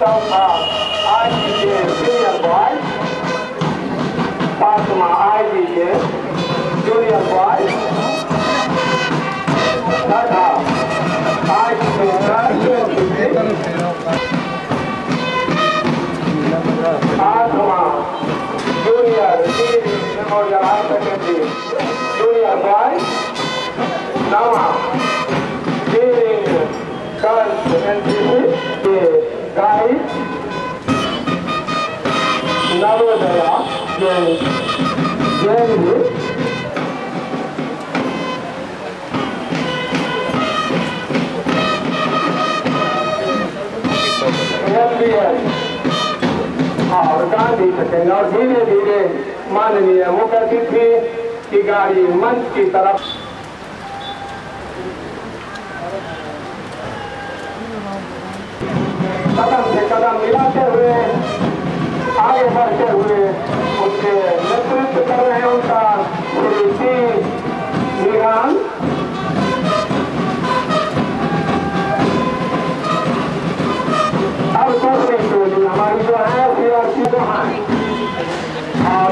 Salvar. और ಜಯರು हाँ सकेंगे और धीरे धीरे माननीय मुख्य अतिथि की गाड़ी मंच की तरफ़ खत्म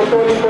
Gracias.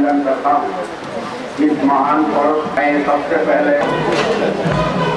अभिनंदन करता हूँ। इस महान पर्व में सबसे पहले